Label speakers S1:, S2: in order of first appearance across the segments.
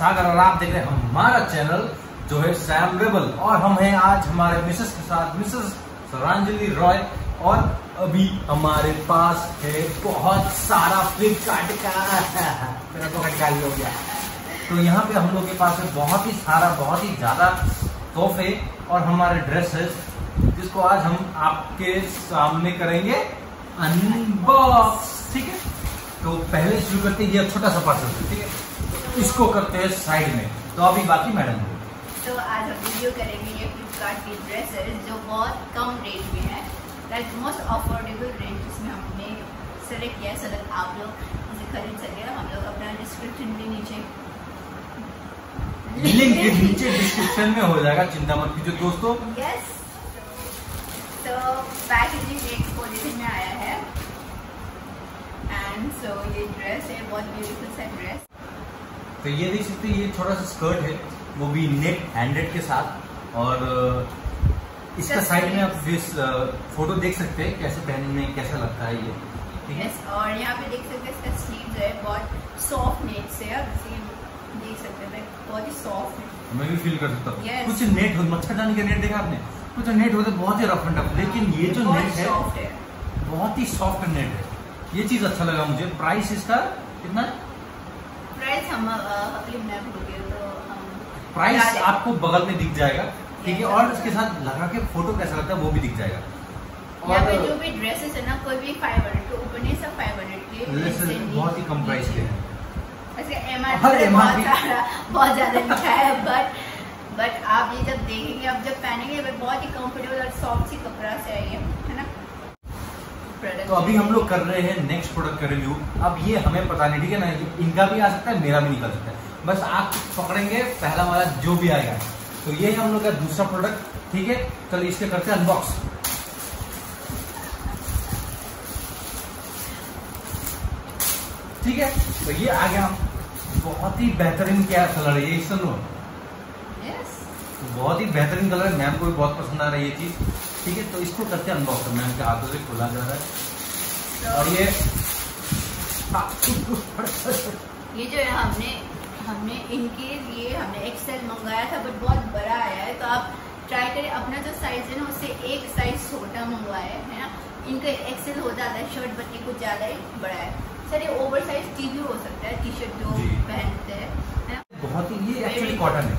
S1: सागर और आप देख रहे हैं हमारा चैनल जो है सैम रेबल। और हम हैं आज हमारे मिसेस के साथ मिसेस सरांजलि रॉय। और अभी हमारे पास है बहुत सारा फ्लिपकार्ट का। मेरा तो हो गया। तो यहाँ पे हम लोग के पास है बहुत ही सारा, बहुत ही ज़्यादा तोहफे और हमारे ड्रेसेस जिसको आज हम आपके सामने करेंगे। अनबॉक्स ठीक है? तो पहले शुरू करते हैं ये छोटा सा पार्सल ठीक है? इसको करते हैं साइड में। तो अभी बाकी मैडम
S2: तो आज हम वीडियो करेंगे ये फ्लिपकार्ट की ड्रेसेस जो बहुत कम रेट में है। लाइक मोस्ट अफोर्डेबल रेट हमने सेलेक्ट किया है सो दैट आप लोग इसे खरीद सके। हम लोग अपना डिस्क्रिप्शन भी नीचे
S1: लिंक के नीचे डिस्क्रिप्शन में हो जाएगा चिंता मत कीजिए दोस्तों।
S2: यस तो पैकेजिंग एक पोजीशन में आया है। एंड सो ये ड्रेस है बहुत ब्यूटीफुल सा ड्रेस
S1: तो ये देख सकते ये छोटा सा स्कर्ट है वो भी नेट हैंडेड के साथ और इसका साइड में आप जिस फ़ोटो देख सकते हैं कैसे पहनने में कैसा लगता है ये ठीक है?
S2: और यहाँ पे देख सकते हैं इसका स्लीव जो है बहुत सॉफ्ट नेट से है इसे देख सकते हैं बहुत ही सॉफ्ट है।
S1: मैं भी फील कर सकता हूँ।
S2: Yes.
S1: कुछ नेट हो मच्छरदानी के नेट देखा आपने? कुछ नेट होते बहुत ही रफ एंड टफ लेकिन ये जो नेट है
S2: है।
S1: बहुत ही सॉफ्ट नेट है। ये चीज़ अच्छा लगा मुझे। प्राइस इसका कितना
S2: प्राइस हम अपनी मैप गए तो
S1: प्राइस आपको बगल में दिख जाएगा ठीक है? और इसके साथ लगा के फ़ोटो कैसा लगता है वो भी दिख जाएगा।
S2: यहाँ पे जो भी ड्रेसेस है ना कोई भी 500 के ऊपर नहीं सब 500 के
S1: बहुत ही कम प्राइस के हैं। हर
S2: बहुत ज़्यादा लिखा है बट बट आप ये जब देखेंगे आप जब पहनेंगे बहुत ही कंफर्टेबल और सॉफ्ट सी कपड़ा से है। ये
S1: तो अभी हम लोग कर रहे हैं नेक्स्ट प्रोडक्ट का रिव्यू अब ये हमें पता नहीं ठीक है ना? इनका भी आ सकता है मेरा भी निकल सकता है। बस आप पकड़ेंगे पहला वाला जो भी आएगा। तो ये हम लोग का दूसरा प्रोडक्ट ठीक है? चलिए इसके करते हैं अनबॉक्स ठीक है? तो ये आ गया। बहुत ही बेहतरीन क्या कलर है ये सुनो
S2: Yes.
S1: बहुत ही बेहतरीन कलर है। मैम को भी बहुत पसंद आ रहा है ये चीज़। ठीक है तो इसको करते हैं अनबॉक्स मैम के हाथों से खोला जा रहा है।
S2: तो
S1: और ये
S2: ये जो है हमने हमने इनके लिए हमने एक्सेल मंगाया था बट बहुत बड़ा आया है तो आप ट्राई करें अपना जो साइज़ है ना उससे एक साइज़ छोटा मंगवाया है है ना? इनका एक्सेल हो जाता है शर्ट बच्चे कुछ ज़्यादा ही बड़ा है। सर ये ओवर साइज़ टी भी हो सकता है टी शर्ट जो। पहनते हैं
S1: बहुत ही ये एक्चुअली कॉटन है।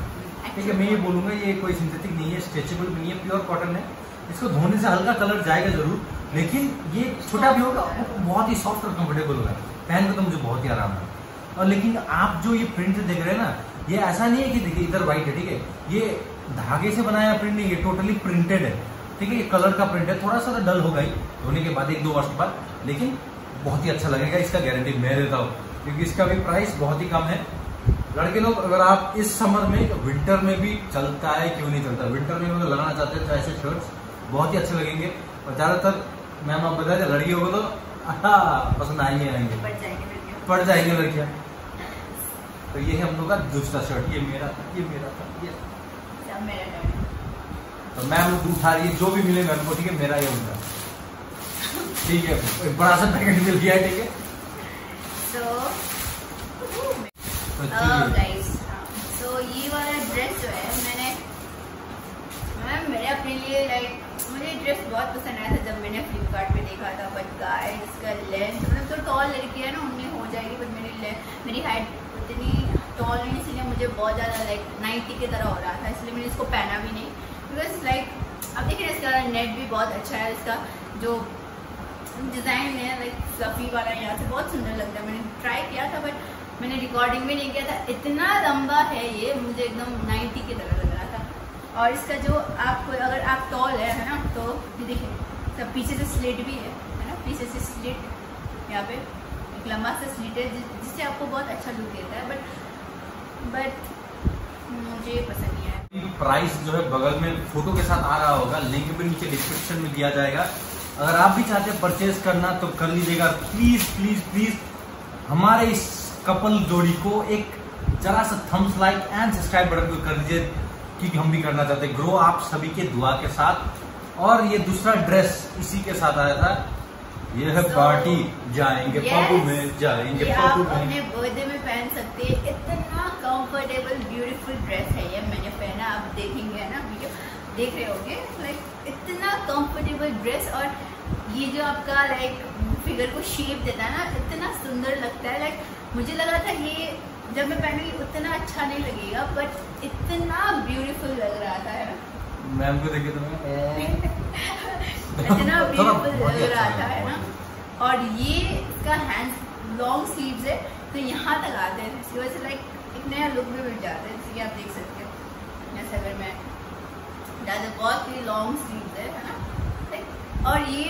S1: ठीक है मैं ये बोलूँगा ये कोई सिंथेटिक नहीं है स्ट्रेचेबल भी नहीं है प्योर कॉटन है। इसको धोने से हल्का कलर जाएगा ज़रूर, लेकिन ये छोटा भी होगा बहुत ही सॉफ्ट और कंफर्टेबल होगा। पहन के तो मुझे बहुत ही आराम है। और लेकिन आप जो ये प्रिंट देख रहे हैं ना, ये ऐसा नहीं है कि देखिए इधर व्हाइट है, ठीक है? ये धागे से बनाया प्रिंट नहीं, ये टोटली प्रिंटेड है। ठीक है, ये कलर का प्रिंट है थोड़ा सा तो डल होगा ही, धोने के बाद, एक दो वर्ष बाद, लेकिन बहुत ही अच्छा लगेगा, इसका गारंटी मैं देता हूँ, क्योंकि इसका भी प्राइस बहुत ही कम है। लड़के लोग, अगर आप इस समर में विंटर में भी चलता है, क्यों नहीं चलता? विंटर में अगर लगाना चाहते हैं तो ऐसे शर्ट्स बहुत ही अच्छे लगेंगे। और ज़्यादातर मैम आप बताए लड़कियों को तो हाँ, पसंद आएँगे आएँगे।
S2: बढ़ जाएँगे लड़कियों।
S1: पड़ जाएँगे लड़कियाँ। तो ये है हम लोग का दूसरा शर्ट ये मेरा था ये मेरा था ये।
S2: मेरा
S1: तो मैम उठा रही है जो भी मिले मैम को ठीक है मेरा ये उनका। ठीक है एक बड़ा सा पैकेट मिल गया है। ठीक है।
S2: तो गाइस तो ये वाला ड्रेस जो है मैंने मैम मैंने अपने लिए लाइक मुझे ड्रेस बहुत पसंद आया था जब मैंने फ्लिपकार्ट पे देखा था बट गाइस इसका लेंथ मतलब तो टॉल लड़की है ना, उनमें हो जाएगी बट मेरी मेरी हाइट उतनी टॉल नहीं, इसलिए मुझे बहुत ज़्यादा लाइक नाइटी की तरह हो रहा था, इसलिए मैंने इसको पहना भी नहीं। बिकॉज़ लाइक अब देखिए इसका नेट भी बहुत अच्छा है, इसका जो डिज़ाइन है लाइक फ्लफी वाला यहाँ से बहुत सुंदर लगता है। मैंने ट्राई किया था बट मैंने रिकॉर्डिंग भी नहीं किया था। इतना लंबा है ये, मुझे एकदम 90 की तरह और इसका जो आप अगर आप टॉल है है ना तो देखिए सब पीछे से स्लिट भी है है ना, पीछे से स्लिट यहाँ पे एक लंबा सा स्लिट है, जिस- जिससे आपको बहुत अच्छा लुक देता है बट बट मुझे पसंद नहीं आया।
S1: प्राइस जो है बगल में फ़ोटो के साथ आ रहा होगा लिंक भी नीचे डिस्क्रिप्शन में दिया जाएगा। अगर आप भी चाहते हैं परचेज करना तो कर लीजिएगा। प्लीज़ प्लीज़ प्लीज़ हमारे इस कपल जोड़ी को एक जरा सा thumbs like and subscribe button को कर दीजिए। कि हम भी करना चाहते हैं। ग्रो आप सभी के दुआ के साथ। और ये दूसरा ड्रेस इसी के साथ आया था। ये है
S2: so,
S1: पार्टी जाएँगे
S2: yes,
S1: पापू में जाएँगे
S2: पापू
S1: में।
S2: अपने बर्थडे में पहन सकते हैं। इतना कंफर्टेबल ब्यूटीफुल ड्रेस है ये। मैंने पहना आप देखेंगे ना वीडियो। देख रहे होंगे। लाइक इतना कंफर्टेबल ड्रेस और ये जो आपका लाइक फिगर को शेप देता है ना इतना सुंदर लगता है। लाइक मुझे लगा था ये जब मैं पहनूँगी उतना अच्छा नहीं लगेगा बट इतना ब्यूटीफुल लग रहा था है ना?
S1: मैम को देखे तुम्हें
S2: इतना ब्यूटीफुल लग रहा
S1: अच्छा
S2: था है। ना? और ये इसका हैंड लॉन्ग स्लीव्स है तो यहाँ तक आते हैं। इसकी वजह से लाइक एक नया लुक भी मिल जाता है जैसे कि आप देख सकते हो। जैसे अगर मैं ज़्यादा बहुत ही लॉन्ग स्लीव्स है ना? और ये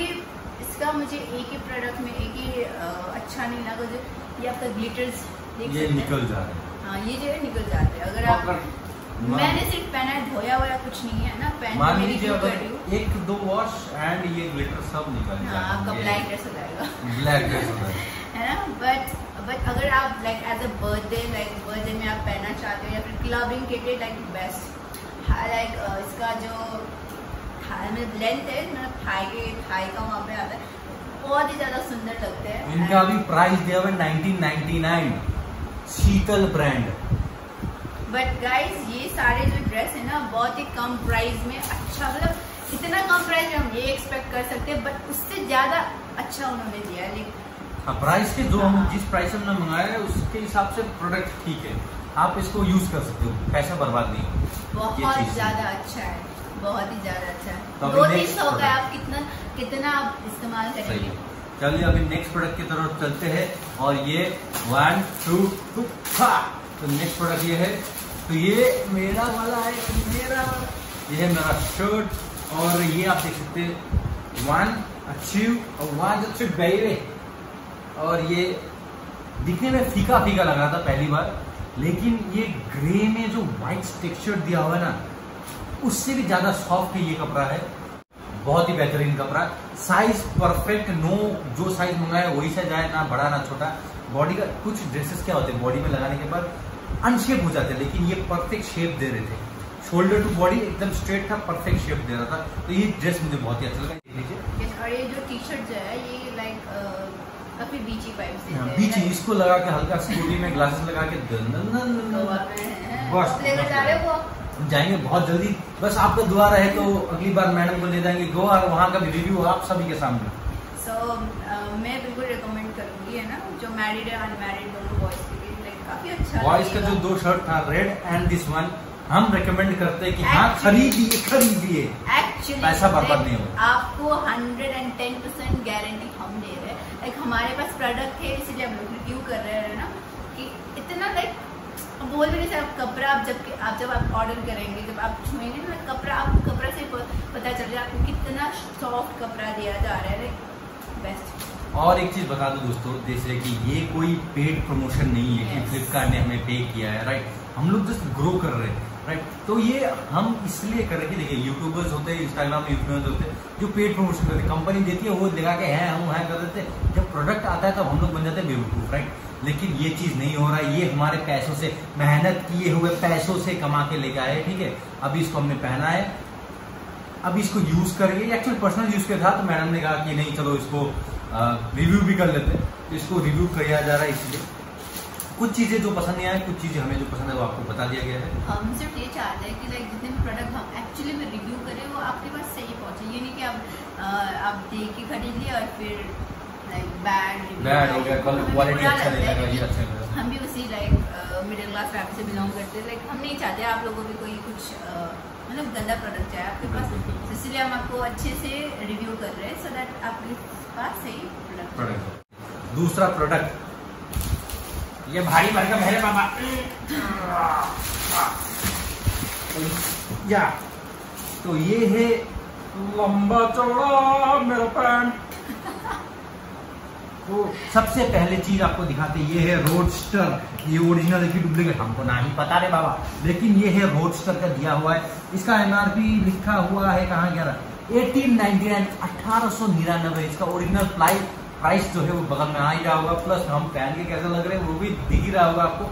S2: इसका मुझे एक ही प्रोडक्ट में एक ही अच्छा नहीं लगा जो ये आपका ग्लिटर्स
S1: ये निकल जा रहे हैं।
S2: हाँ ये जो है निकल जाते हैं। अगर आप मैंने सिर्फ़ पहना है धोया हुआ कुछ नहीं है ना। पहन
S1: मान लीजिए अगर
S2: कर रही हूँ?
S1: एक दो वॉश एंड ये ग्लिटर सब निकल
S2: हाँ आपका ब्लैक ड्रेस हो जाएगा।
S1: ब्लैक ड्रेस है
S2: है ना? बट बट अगर आप like as a birthday like birthday में आप पहनना चाहते हो या फिर क्लबिंग के लिए लाइक बेस्ट लाइक इसका जो थाई में लेंथ है मतलब थाई के थाई का वहाँ पे आता है बहुत ही ज़्यादा सुंदर लगते हैं।
S1: इनका अभी प्राइस दिया हुआ है 1999 शीतल ब्रांड।
S2: बट गाइस ये सारे जो ड्रेस है ना बहुत ही कम प्राइस में अच्छा मतलब इतना कम प्राइस में हम ये एक्सपेक्ट कर सकते हैं बट उससे ज़्यादा अच्छा उन्होंने दिया है। लेकिन
S1: हाँ प्राइस के जो हम
S2: हाँ।
S1: जिस प्राइस हमने मंगाया है उसके हिसाब से प्रोडक्ट ठीक है। आप इसको यूज़ कर सकते हो पैसा बर्बाद नहीं हो।
S2: बहुत ज़्यादा अच्छा है बहुत ही ज़्यादा अच्छा
S1: तो
S2: है
S1: अभी
S2: दो तीन सौ का आप कितना कितना आप इस्तेमाल करेंगे?
S1: चलिए अभी नेक्स्ट प्रोडक्ट की तरफ़ चलते हैं और ये वन टू टू तो नेक्स्ट प्रोडक्ट ये है। तो ये मेरा वाला है, मेरा ये है मेरा शर्ट और ये आप देख सकते वन अचीव और वन अचीव गहरे और ये दिखने में फीका फीका लग रहा था पहली बार, लेकिन ये ग्रे में जो व्हाइट टेक्सचर दिया हुआ है ना, उससे भी ज़्यादा सॉफ्ट ये कपड़ा है। बहुत ही बेहतरीन कपड़ा। साइज़ परफेक्ट नो जो साइज़ मंगाया वही साइज़ आए ना बड़ा ना छोटा। बॉडी का कुछ ड्रेसेस क्या होते हैं? बॉडी में लगाने के बाद अनशेप हो जाते हैं लेकिन ये परफेक्ट शेप दे रहे थे। शोल्डर टू बॉडी एकदम स्ट्रेट था परफेक्ट शेप दे रहा था। तो ये ड्रेस मुझे बहुत ही अच्छा लगा।
S2: Yes, और ये जो टी शर्ट जो है ये लाइक काफ़ी बीची
S1: हाँ,
S2: हैं
S1: इसको लगा के हल्का स्कूटी में ग्लासेस लगा के
S2: है।
S1: बस,
S2: हो
S1: जाएँगे बहुत जल्दी। बस आपका दुआ रहे तो अगली बार मैडम को ले जाएँगे गोवा और वहाँ का भी रिव्यू आप सभी के सामने।
S2: सो so, uh, मैं बिल्कुल रिकमेंड करूँगी है ना? जो मैरिड है अनमैरिड दोनों बॉयज़ के लिए लाइक काफ़ी अच्छा
S1: बॉयज़ का जो दो शर्ट था रेड एंड दिस वन हम रेकमेंड करते हैं कि हाँ खरीदिए खरीदिए।
S2: एक्चुअली
S1: पैसा बर्बाद नहीं होगा।
S2: आपको 110 परसेंट गारंटी हम दे रहे हैं। लाइक हमारे पास प्रोडक्ट है इसीलिए हम लोग रिव्यू कर रहे हैं ना? कि इतना लाइक बोल भी नहीं सकते आप कपड़ा आप जब आप जब आप ऑर्डर करेंगे जब आप छुएँगे ना कपड़ा आपको कपड़ा से पता चल जाए आपको कितना सॉफ्ट कपड़ा दिया जा रहा है बेस्ट
S1: और एक चीज़ बता दूँ दोस्तों जैसे कि ये कोई पेड प्रमोशन नहीं है कि
S2: Yes.
S1: फ्लिपकार्ट ने हमें पे किया है राइट हम लोग जस्ट ग्रो कर रहे हैं राइट तो ये हम इसलिए कर रहे हैं कि देखिए यूट्यूबर्स होते हैं इंस्टाग्राम इन्फ्लुएंस होते हैं जो पेड प्रमोशन करते हैं कंपनी देती है वो दिखा के है हम है कर देते हैं। जब प्रोडक्ट आता है तब हम लोग बन जाते हैं बेवकूफ़ राइट लेकिन ये चीज़ नहीं हो रहा है ये हमारे पैसों से, मेहनत किए हुए पैसों से कमा के लेके आए, ठीक है? अभी इसको हमने पहना है। अब इसको यूज़ करेंगे एक्चुअली पर्सनल यूज़ किया था तो मैडम ने कहा कि नहीं, चलो इसको रिव्यू भी कर लेते हैं। तो इसको रिव्यू किया जा रहा है इसलिए कुछ चीज़ें जो पसंद नहीं आए, कुछ चीज़ें हमें जो पसंद है वो आपको बता दिया गया है।
S2: हम सिर्फ़ ये चाहते हैं कि लाइक जितने भी प्रोडक्ट हम एक्चुअली में रिव्यू करें, वो आपके पास सही पहुँचे। ये नहीं कि आप आप देख के खरीद लिया और फिर लाइक बैड
S1: बैड हो गया कल क्वालिटी अच्छा नहीं लगा ये अच्छा नहीं लगा।
S2: हम भी उसी लाइक मिडिल क्लास फैमिली से बिलोंग करते हैं। लाइक हम नहीं चाहते आप लोगों को कोई कुछ मतलब गंदा प्रोडक्ट जाए आपके पास। तो इसलिए हम आपको अच्छे से रिव्यू कर रहे हैं सो दैट आपके पास सही प्रोडक्ट
S1: दूसरा प्रोडक्ट ये भारी भरकम है रे बाबा या। तो ये है लंबा चौड़ा मेरा पैंट तो सबसे पहले चीज़ आपको दिखाते ये है रोडस्टर। ये ओरिजिनल कि डुप्लीकेट हमको ना ही पता रे बाबा। लेकिन ये है रोडस्टर का दिया हुआ है। इसका एमआरपी लिखा हुआ है कहाँ गया एटीन नाइनटी नाइन, अठारह सौ निन्यानबे इसका ओरिजिनल प्राइस प्राइस जो है वो बगल में आ ही रहा होगा। प्लस हम पहन के कैसे लग रहे हैं, वो भी दिख ही रहा होगा आपको।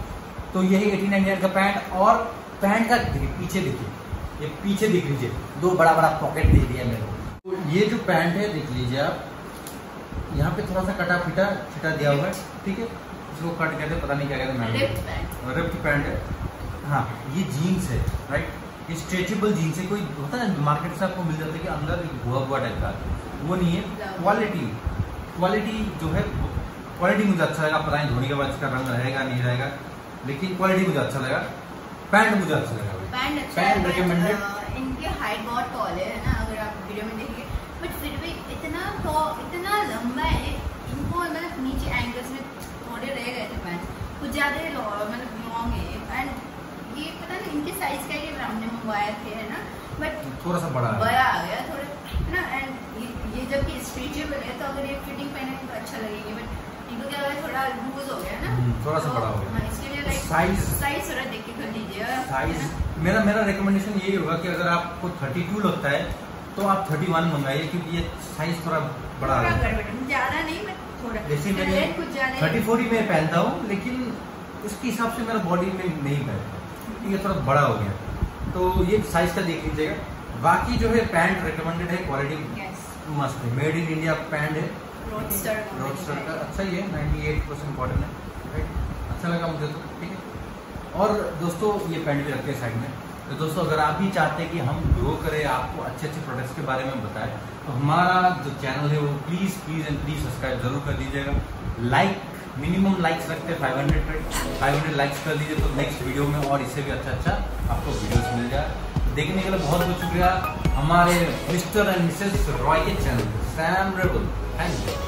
S1: तो ये एटीन नाइनटी नाइन का पैंट और पैंट का पीछे देखिए। ये पीछे देख लीजिए। दो बड़ा बड़ा पॉकेट दे दिया मेरे को। तो ये जो पैंट है, देख लीजिए आप। यहाँ पे थोड़ा सा कटा फिटा छिटा दिया हुआ है ठीक है? इसको कट कहते पता नहीं क्या कहते हैं रिप्ट पैंट है। हाँ ये जीन्स है राइट ये स्ट्रेचेबल जीन्स है। कोई होता है मार्केट से आपको मिल जाता है कि अंदर भुआ भुआ टाइप का वो नहीं है। क्वालिटी क्वालिटी जो है क्वालिटी मुझे अच्छा लगा। पता नहीं धोने के बाद इसका रंग रहेगा नहीं रहेगा। लेकिन क्वालिटी मुझे अच्छा लगा। पैंट मुझे अच्छा लगा।
S2: पैंट अच्छा
S1: पैंट
S2: है, but, इनकी हाइट बहुत टॉल है ना अगर आप वीडियो में देखिए बट फिर भी tall- इतना लंबा है इनको मतलब नीचे एंकल्स में थोड़े रह गए थे पैंट कुछ ज़्यादा ही मतलब लॉन्ग है एंड ये पता नहीं इनके साइज़ का ये हमने मंगवाए थे है ना? बट
S1: थोड़ा सा बड़ा
S2: बड़ा आ गया थोड़ा है ना? एंड ये, ये जबकि स्ट्रेचेबल है तो अगर ये फिटिंग पहने तो अच्छा लगेगी बट इनको क्या हो थोड़ा लूज हो गया ना?
S1: हम्म, थोड़ा सा
S2: तो,
S1: बड़ा हो गया।
S2: हाँ, इसके लिए लाइक
S1: Size-
S2: साइज़ थोड़ा देख के कर लीजिए
S1: साइज़ मेरा मेरा रिकमेंडेशन यही होगा कि अगर आपको 32 लगता है तो आप 31 मंगाइए क्योंकि ये साइज़ थोड़ा बड़ा है।
S2: ज़्यादा नहीं मैं थोड़ा
S1: जैसे मैंने
S2: कुछ ज़्यादा है।
S1: 34 ही मैं पहनता हूँ लेकिन उसके हिसाब से मेरा बॉडी में नहीं पहनता। ये थोड़ा बड़ा हो गया। तो ये साइज़ का देख लीजिएगा। बाकी जो है पैंट रिकमेंडेड है क्वालिटी मस्त है। मेड इन इंडिया पैंट है। रोडस्टर का अच्छा ही। है 98 परसेंट कॉटन है। राइट अच्छा लगा मुझे तो। ठीक है। और दोस्तों ये पैंट भी रखते हैं साइड में। तो दोस्तों, अगर आप भी चाहते हैं कि हम ग्रो करें, आपको अच्छे अच्छे प्रोडक्ट्स के बारे में बताएँ तो हमारा जो चैनल है वो please please and please subscribe ज़रूर कर दीजिएगा। लाइक मिनिमम लाइक्स रखते हैं 500 पे 500 लाइक्स कर दीजिए तो नेक्स्ट वीडियो में और इससे भी अच्छा अच्छा आपको वीडियोस मिल जाए। देखने के लिए बहुत बहुत शुक्रिया। हमारे मिस्टर एंड मिसेस रॉय के channel Sam Rebel thank you